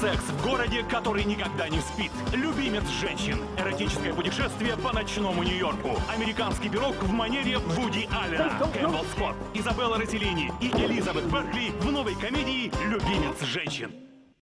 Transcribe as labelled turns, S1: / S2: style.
S1: Секс в городе, который никогда не спит. Любимец женщин. Эротическое путешествие по ночному Нью-Йорку. Американский пирог в манере Вуди Аллена. Кэмпбелл Скотт, Изабелла Ротеллини и Элизабет Беркли в новой комедии «Любимец женщин».